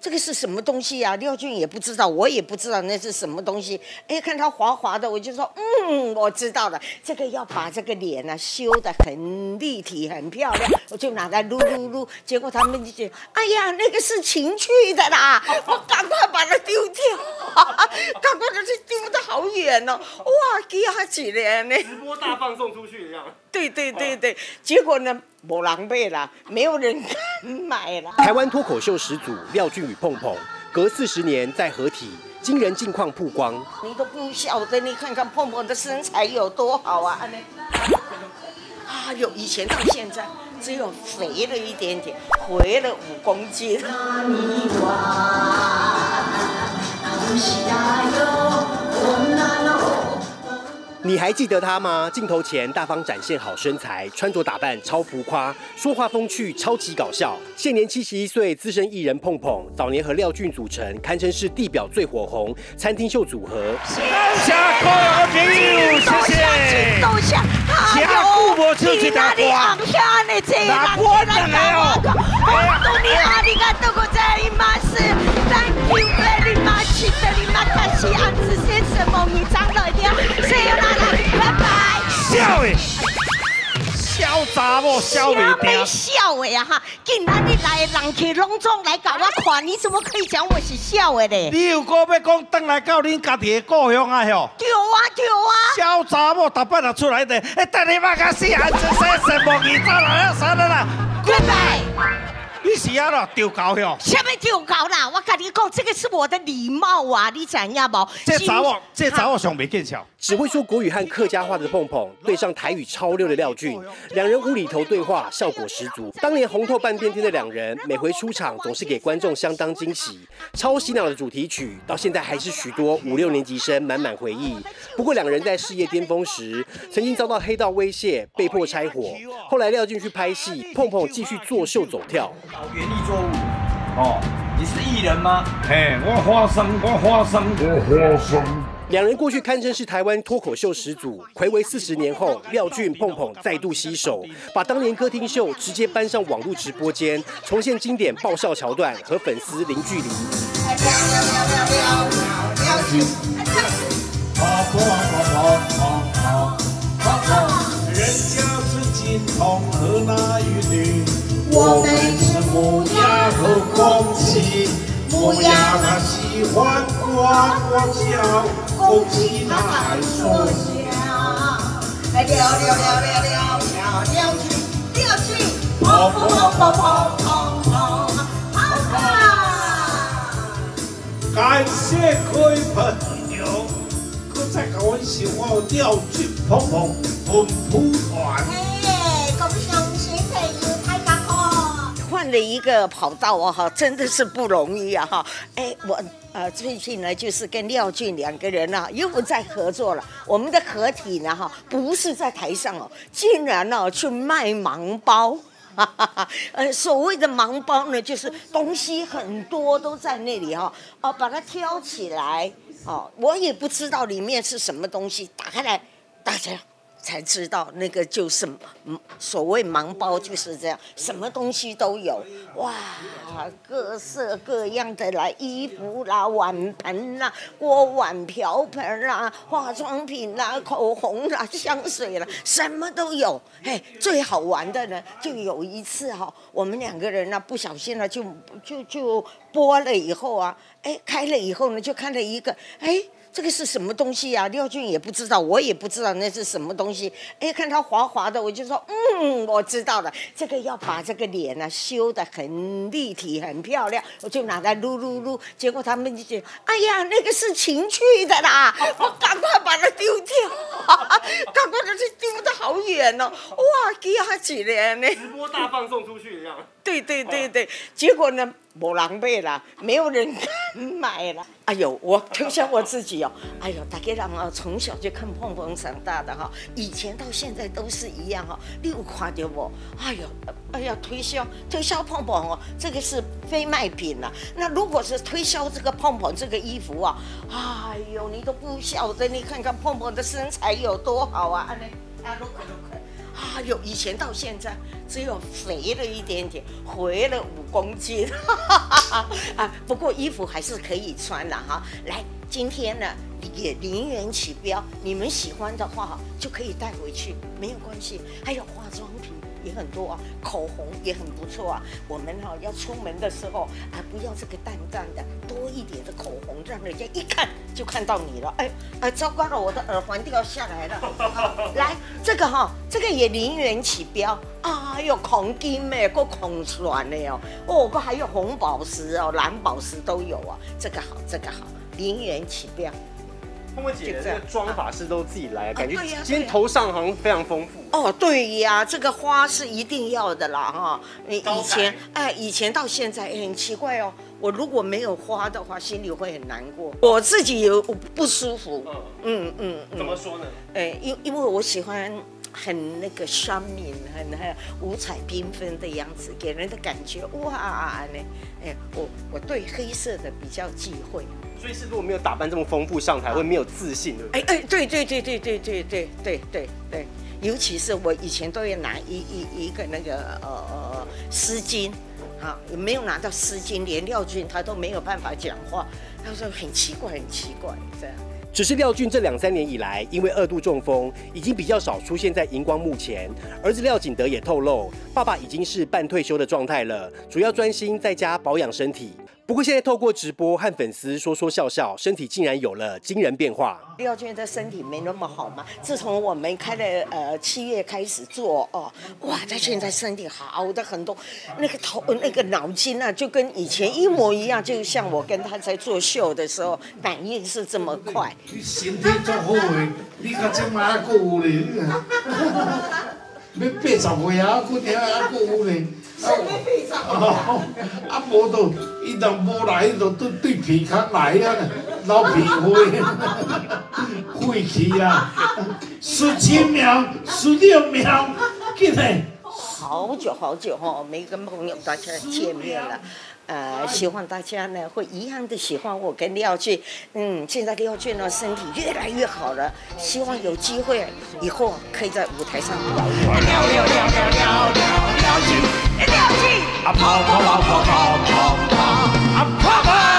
这个是什么东西呀？廖俊也不知道，我也不知道那是什么东西。哎，看它滑滑的，我就说，嗯，我知道了，这个要把这个脸呢修得很立体、很漂亮，我就拿来撸撸撸。结果他们就觉得，哎呀，那个是情趣的啦，我赶快把它丢掉，赶快把它丢得好远哦，哇，几下几年呢？直播大放送出去一样。对对对对，结果呢，我狼狈了，没有人敢买了。台湾脱口秀始祖廖俊与碰碰，隔四十年再合体，惊人近况曝光。你都不晓得，你看看碰碰的身材有多好啊！啊，有以前到现在，只有肥了一点点，回了五公斤。你还记得他吗？镜头前大方展现好身材，穿着打扮超浮夸，说话风趣，超级搞笑。现年七十一岁，资深艺人碰碰，早年和廖俊组成，堪称是地表最火红餐厅秀组合。多谢各位朋友，谢请父母出一大锅，难过两个哦。我祝你阿弥陀佛在伊玛斯，Thank you very much，这里玛卡西安子先生梦一场来听，谢谢大家，拜拜。笑诶。笑查某笑袂定。笑的呀哈，今仔日来人去拢总来搞我看，你怎么可以讲我是笑的咧？你又果要讲转来到恁家己的故乡啊吼？对啊对啊。笑查某逐摆若出来的，哎，等你妈甲死安子生生梦你走来了，算了啦。拜拜。你是啊咯丢高哟？什么丢高啦？我跟你讲，这个是我的礼貌啊！你知影无？这查某，这查某上没见巧。只会说国语和客家话的碰碰，对上台语超溜的廖俊，两人无厘头对话，效果十足。当年红透半边天的两人，每回出场总是给观众相当惊喜。超洗脑的主题曲，到现在还是许多五六年级生满满回忆。不过两人在事业巅峰时，曾经遭到黑道威胁，被迫拆伙。后来廖俊去拍戏，碰碰继续作秀走跳。原力作物，哦，你是艺人吗？嘿，我花生，我花生，我花生。两人过去堪称是台湾脱口秀始祖，暌违四十年后，廖俊碰碰再度携手，把当年歌厅秀直接搬上网络直播间，重现经典爆笑桥段，和粉丝零距离。鸭它喜欢呱呱叫，公鸡它爱说笑。来撩撩撩撩撩撩撩去撩去，跑跑跑跑跑跑跑跑。感谢各位朋友，刚才跟我喜欢廖俊鹏鹏粉扑团。的一个跑道啊哈，真的是不容易啊哈！哎，我呃最近呢就是跟廖俊两个人呢又不再合作了。我们的合体呢哈，不是在台上哦，竟然呢去卖盲包，哈哈哈。呃，所谓的盲包呢，就是东西很多都在那里哈，哦，把它挑起来，哦，我也不知道里面是什么东西，打开来，大家。才知道那个就是所谓盲包就是这样，什么东西都有哇，各色各样的啦，衣服啦、碗盆啦、锅碗瓢盆啦、化妆品啦、口红啦、香水啦，什么都有。嘿，最好玩的呢，就有一次哈，我们两个人呢不小心呢就就就播了以后啊，哎，开了以后呢就看了一个，哎。这个是什么东西呀？廖俊也不知道，我也不知道那是什么东西。哎，看他滑滑的，我就说，嗯，我知道了，这个要把这个脸呢修得很立体、很漂亮，我就拿来撸撸撸。结果他们就觉得，哎呀，那个是情趣的啦，我赶快把它丢掉，赶快把它丢得好远哦，哇，几下几年呢？直播大放送出去一样。对对对对，结果呢？我狼狈了，没有人敢买了。哎呦，我推销我自己哦。哎呦，大家人啊，从小就看碰碰长大的哈，以前到现在都是一样哈。你有看到不？哎呦，哎呀，推销推销碰碰哦，这个是非卖品啊。那如果是推销这个碰碰这个衣服啊，哎呦，你都不晓得，你看看碰碰的身材有多好啊！啊，如果如可。啊哟，以前到现在只有肥了一点点，回了五公斤，哈哈哈哈啊，不过衣服还是可以穿的哈。来，今天呢也零元起标，你们喜欢的话哈就可以带回去，没有关系。还有化妆。也很多啊，口红也很不错啊。我们哈要出门的时候啊，不要这个淡淡的，多一点的口红，让人家一看就看到你了。哎哎，糟糕了，我的耳环掉下来了。来，这个哈，这个也零元起标啊，有孔金咩，够孔钻的哦。哦，还有红宝石哦，蓝宝石都有啊。这个好，这个好，零元起标。凤凤姐的这个妆法是都自己来，感觉今天头上好像非常丰富。哦，对呀，这个花是一定要的啦，哈。你以前，哎，以前到现在、哎很奇怪哦。我如果没有花的话，心里会很难过，我自己有不舒服。嗯，嗯嗯怎么说呢？哎，因因为我喜欢很那个商敏，很很五彩缤纷的样子，给人的感觉哇呢。哎，我我对黑色的比较忌讳。所以是如果没有打扮这么丰富上台，会没有自信，对不对？哎哎，对对对对对对对对对对，尤其是我以前都要拿一一一个那个呃呃丝巾，哈，没有拿到丝巾，连廖俊他都没有办法讲话，他说很奇怪很奇怪这样。只是廖俊这两三年以来，因为二度中风，已经比较少出现在荧光幕前。儿子廖景德也透露，爸爸已经是半退休的状态了，主要专心在家保养身体。不过现在透过直播和粉丝说说笑笑，身体竟然有了惊人变化。廖俊的身体没那么好嘛，自从我们开了呃七月开始做哦，哇，他现在身体好的很多，那个头那个脑筋啊，就跟以前一模一样，就像我跟他在做秀的时候，反应是这么快。你身体足好诶，你甲即摆还佫有咧，你看，要八十岁啊，佫顶还佫有咧。哦，啊无就伊若无来，伊就对对鼻卡来啊，老皮灰，废气啊，十七秒，十六秒。好久好久哈、没跟朋友大家见面了，呃，希望大家呢会一样的喜欢我跟廖俊，嗯，现在廖俊呢身体越来越好了，希望有机会以后可以在舞台上表演。一定要记，阿婆阿婆阿婆阿婆，阿婆。